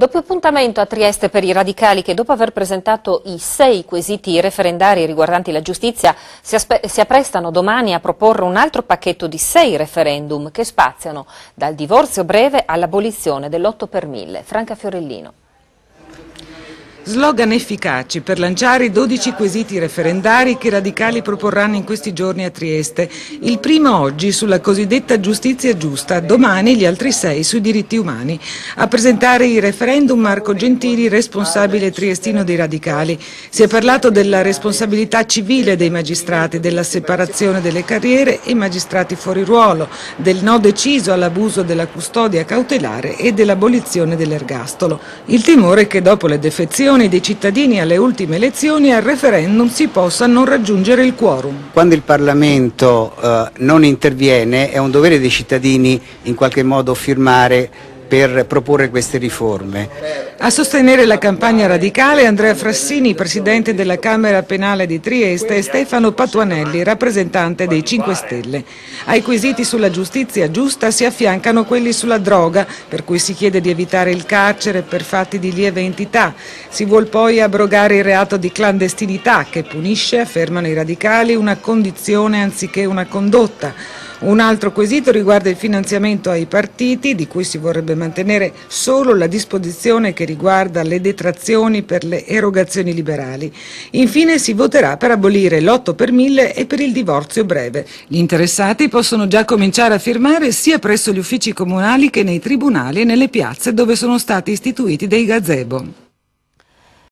Doppio appuntamento a Trieste per i radicali che dopo aver presentato i sei quesiti referendari riguardanti la giustizia si, si, apprestano domani a proporre un altro pacchetto di sei referendum che spaziano dal divorzio breve all'abolizione dell'8 per 1000. Franca Fiorellino. Slogan efficaci per lanciare i 12 quesiti referendari che i radicali proporranno in questi giorni a Trieste. Il primo oggi sulla cosiddetta giustizia giusta, domani gli altri sei sui diritti umani. A presentare i referendum Marco Gentili, responsabile triestino dei radicali. Si è parlato della responsabilità civile dei magistrati, della separazione delle carriere e magistrati fuori ruolo, del no deciso all'abuso della custodia cautelare e dell'abolizione dell'ergastolo. Il timore che dopo le defezioni adesione dei cittadini alle ultime elezioni al referendum si possa non raggiungere il quorum. Quando il Parlamento eh, non interviene è un dovere dei cittadini in qualche modo firmare per proporre queste riforme. A sostenere la campagna radicale Andrea Frassini, presidente della Camera Penale di Trieste, e Stefano Patuanelli, rappresentante dei 5 Stelle. Ai quesiti sulla giustizia giusta si affiancano quelli sulla droga, per cui si chiede di evitare il carcere per fatti di lieve entità. Si vuol poi abrogare il reato di clandestinità che punisce, affermano i radicali, una condizione anziché una condotta. Un altro quesito riguarda il finanziamento ai partiti, di cui si vorrebbe mantenere solo la disposizione che riguarda le detrazioni per le erogazioni liberali. Infine si voterà per abolire l'8 per 1000 e per il divorzio breve. Gli interessati possono già cominciare a firmare sia presso gli uffici comunali che nei tribunali e nelle piazze dove sono stati istituiti dei gazebo.